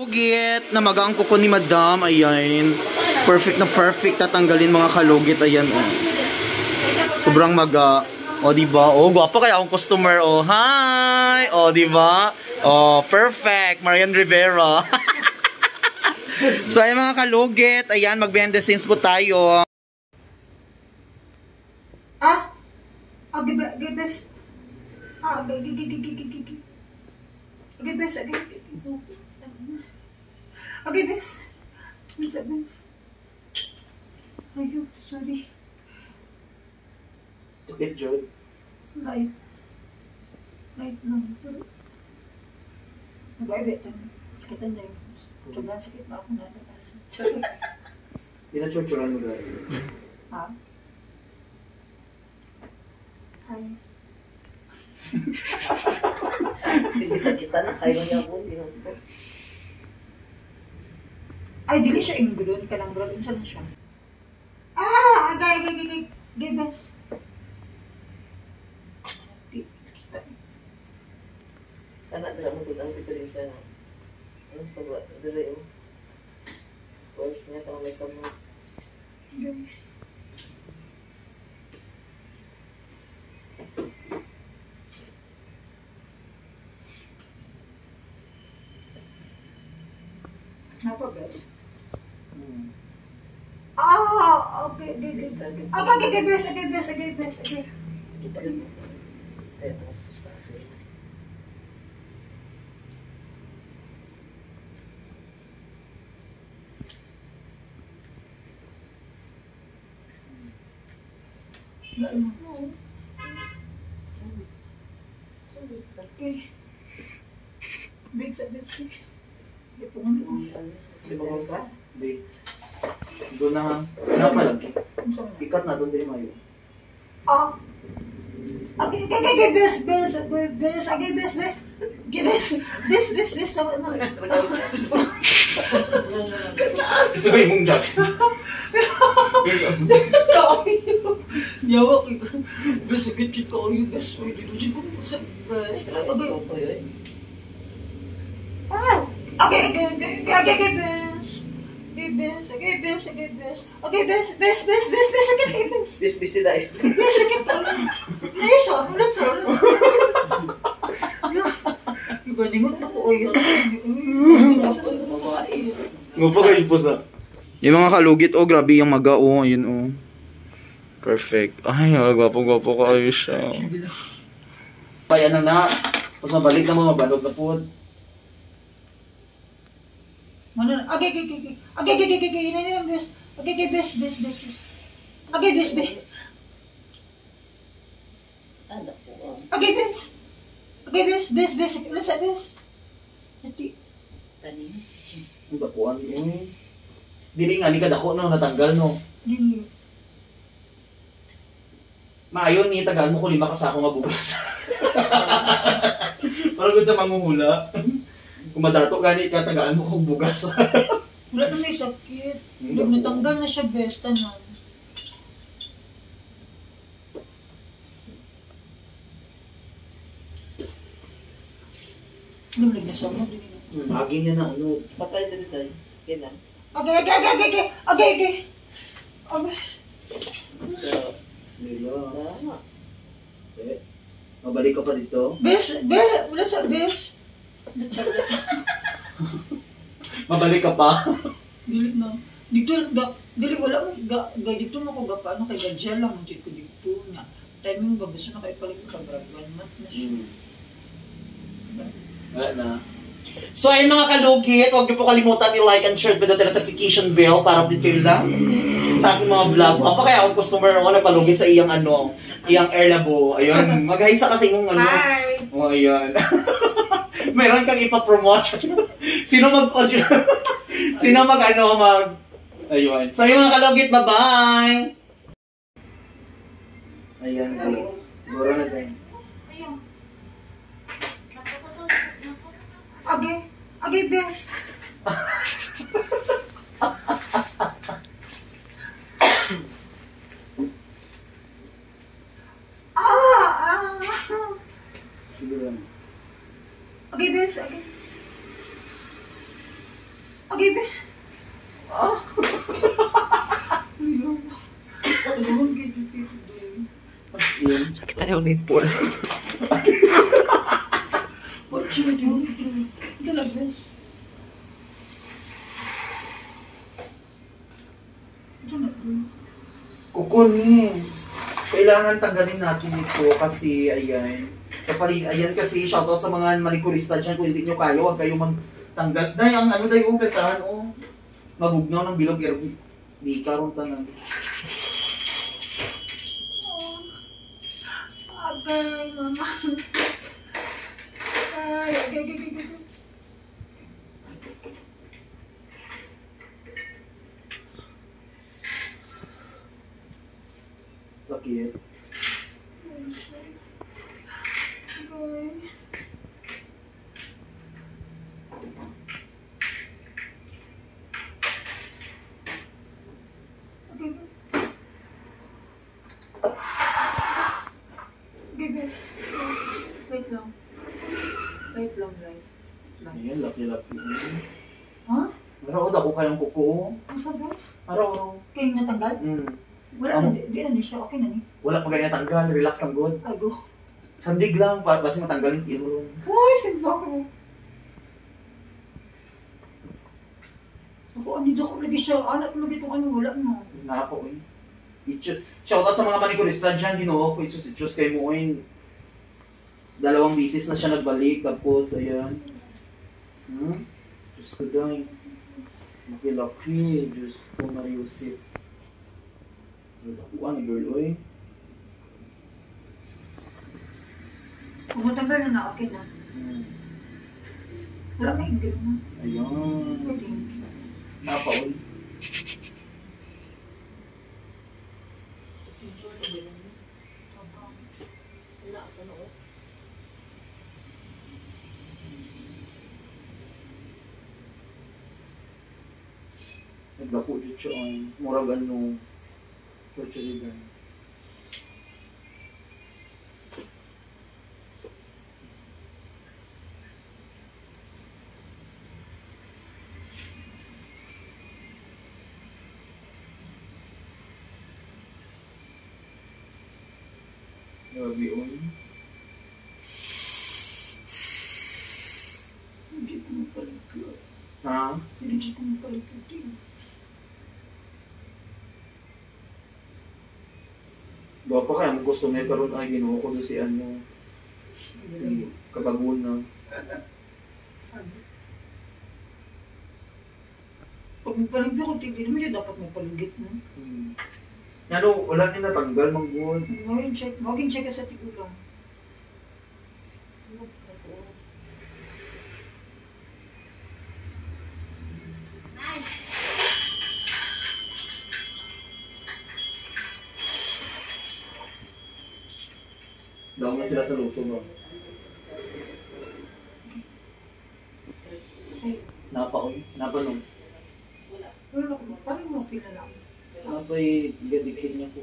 Kalugit na magang kuko ni Madam. Ayan. Perfect na perfect. Tatanggalin mga kalugit. Ayan. Oh. Sobrang maga. O, di ba? O, gwapa kaya akong customer. O, hi! O, di ba? O, perfect. Marian Rivera. so, ayan mga kalugit. Ayan, scenes po tayo. Ah? Ah, give it, give this. Ah, give, give, give, give, give, give. Okay, bes, okay, okay, bes. Bes, bes. Ayun, sorry. Sakit, Joy. Light. Light lang. Nag-ibit lang. Sakitan na yun. Sobrang sakit na ako nalabas. Sorry. Pinachuchuran mo dahil. Ha? Hi. Hindi sakita na, ayaw niya po. Ay, dili siya ingulon. Kanang grad. Unsa lang siya? Agay, agay, agay, agay. Bes. Anak nila mo ang diferensya na. Ano sa ba? Dali mo. Voice niya kung may. Agay. Napa, bes? Ah! Okay, okay, okay. Okay, okay, okay. Okay, bes. Okay, bes. Okay. Pusta siya. Okay. Big sa bes. Di po nga Di ba ka? Di. Doon na man? Ikat na doon din mayo. Ah. Okay, okay, okay, okay, bes, bes, okay, bes, okay, bes, bes. Okay, bes, bes, bes, bes, tama na. Gusto ko yung jack. Yawa ko. Bes, sakit siya kayo, bes. Uy, dito siya kung sa bes. Kailangan Okay, ko okay, okay, okay, okay, okay, okay, bes, okay, bes. Okay, bes, bes, bes, bes, bes, sakit, okay, bes. Bis-bis din tayo. Bes, sakit, ulit. Naiso, ulit, sa ulit. Ibaningot na ko, oy. Asa sa babae. Nga pa kayo po sa... Yung mga kalugit, oh, grabe yung maga, oh, yun, oh. Perfect. Ay, oh, gwapo-gwapo kayo siya. Kaya na na. Tapos mabalik na mo, mabalog na po. Mana? Okay, okay, okay, okay. Okay, okay, okay, okay. Yun na yun, bes. Okay, okay, bes, bes, bes, bes. Okay, bes, bes. Anak ko. ah. Okay, bes. Okay, bes, bes, bes. Ulit sa bes. Hindi. Tanin. Ang dakuan, eh. Dili nga, di ka dako, no, natanggal, no. Maayon ni tagal mo ko lima kasako nga bugas. Para gud sa manguhula. Kung madato gani ka tagaan mo kong bugas. Wala na may sakit. Pag natanggal na siya, bes, tanan. Lumlig na siya mo. dili na. Agi niya na ano. Patay din tayo. Kailan? Okay, okay, okay, okay, okay. Okay, okay. Okay. Relax. Eh, Mabalik ka pa dito. Bes, bes, ulit sa bes. Ulit sa, ulit sa. Mabalik ka pa. Dili na. Dito, ga, dili wala mo, ga, ga, dito mo ko ga paano kay gadya lang, dito ko dito na. Timing ba, gusto na kayo palit ka, brad, one month na siya. Wala na. So ayun mga kalugit, huwag niyo po kalimutan i-like and share with the notification bell para update kayo lang sa aking mga vlog. Apa kaya akong customer ako na palugit sa iyang ano, iyang air labo. Ayun, mag-hi sa kasi yung ano. Hi! Oh, ayun. Meron kang ipapromote. Sino mag Sino mag ano mag Ayun. So yung mga kalugit, bye-bye. Ayan. Guro na din. Okay, okay, bes. ah, ah. Siguro. Okay, bes, okay. Okay, be. In. Kita yung nipple. What should I do? Galabas. Diyan na doon. Kukunin. Kailangan tanggalin natin ito kasi ayan. Kapali, ayan kasi shoutout sa mga manikurista dyan. Kung hindi nyo kaya, huwag kayo magtanggal. Day, ang ano day, oh, petahan, oh. Magugnaw ng bilog, erbi. Di karon tanan. Okay, mama. Ay, okay, okay, okay, okay. Sakit. Okay. Wait lang. Wait lang, lang. Ayan, laki-laki. Ha? Maraod ako kayang kuko. Ang sabos? Araw-araw. Kayo natanggal? Hmm. Wala na, di, di na ni siya. Okay na ni. Wala pa ganyan tanggal, relax lang good. Ago. Sandig lang, para basta matanggalin ilong. Uy, sigba ko. Ako, ano daw ko lagi siya. Anak lagi itong ano, wala. Na ako eh. Shoutout sa mga manikurista dyan, ginoo ko. Itchos, itchos kay mo eh. Dalawang bisis na siya nagbalik. Tapos, ayan. Hmm? Diyos ko dahil. Laki-laki. Diyos ko, Mariusip. Lakuan ni girl, oy. Kung matanggal na na, okay na. Hmm. Wala may ingit na. Ayan. Pwede. Napa, Naglako dito siya ay murag ano torture Grabe, oy. Hindi ko mapaligpit. Ha? Hindi ko mapaligpit din. Bawa pa kaya mo gusto may karon ay ginoo ko si ano si kabagun na. Pag mapaligpit ko, hindi naman siya dapat mapaligit mo. Hmm. Ano, wala din natanggal manggol. Ngayon, check. Maging check ka sa tigulang. Daw mo sila sa luto ba? Ay, Napa oy, napa nung. wala ko. Parang mo na lang. Napa'y gadikhin niya po.